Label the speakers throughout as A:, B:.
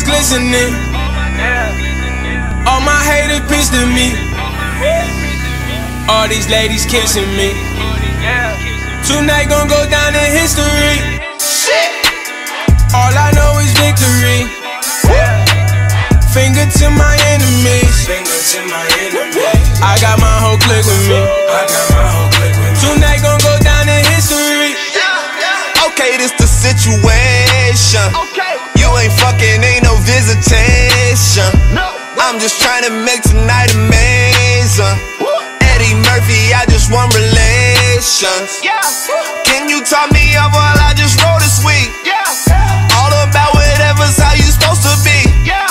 A: diamonds glistening. All my haters pissed at me. All these ladies kissing me. Tonight gon' go down in history.
B: Shit.
A: All I know is victory. Finger to my enemies.
C: Finger to my enemies.
A: I got my whole clique with me.
C: I got my whole clique with me.
A: Tonight gon' go down in history.
B: Okay, this the situation.
D: Okay.
B: Ain't fucking, ain't no visitation.
D: No.
B: I'm just trying to make tonight amazing. Eddie Murphy, I just want relations.
D: Yeah.
B: Can you top me up while I just roll this week?
D: Yeah.
B: All about whatever's how you supposed to be.
D: Yeah.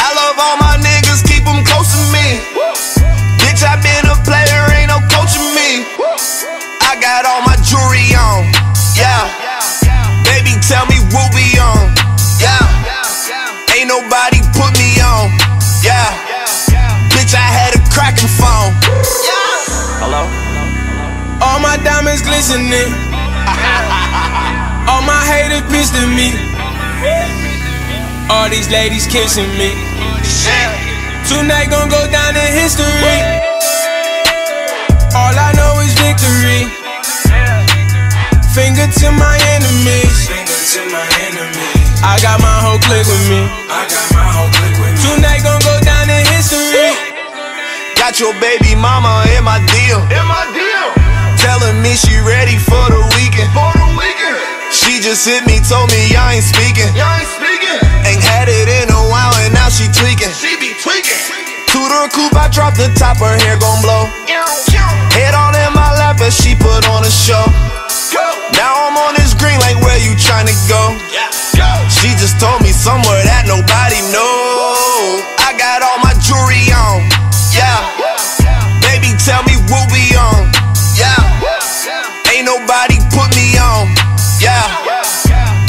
B: I love all my niggas, keep them close to me. Bitch, I been a player, ain't no coaching me. I got all my jewelry on. Yeah. Baby, tell me what we on. Yeah. Ain't nobody put me on. Yeah. Bitch, I had a cracking phone. Yeah.
D: Hello.
A: All my diamonds glistening. All my haters pissed at me. All these ladies kissing me. Tonight gon' go down in history. I got my whole clique with me.
C: I got my whole clique with me.
A: Tonight gon' go down in history.
B: Got your baby mama in my deal.
D: In my deal.
B: Telling me she ready for the weekend.
D: For the weekend.
B: She just hit me, told me I ain't speaking.
D: Y'all ain't speaking.
B: Ain't had it in a while and now she tweaking.
D: She be tweaking.
B: To the coupe, I dropped the top, her hair gon' blow. Head all in my lap as she put on a show. Put me on. Yeah.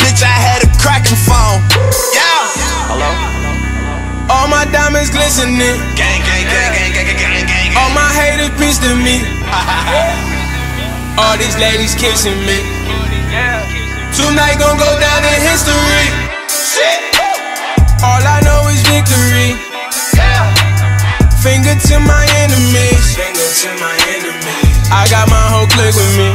B: Bitch, I had a cracking phone. Yeah.
D: Hello.
A: All my diamonds glistening.
B: Gang, gang, gang, gang, gang, gang, gang, gang.
A: All my haters pissed at me. All these ladies kissing me. Tonight gon' go down in history. Shit. All I know is victory. Finger to my enemies.
C: Finger to my enemies.
A: I got my whole clique with me.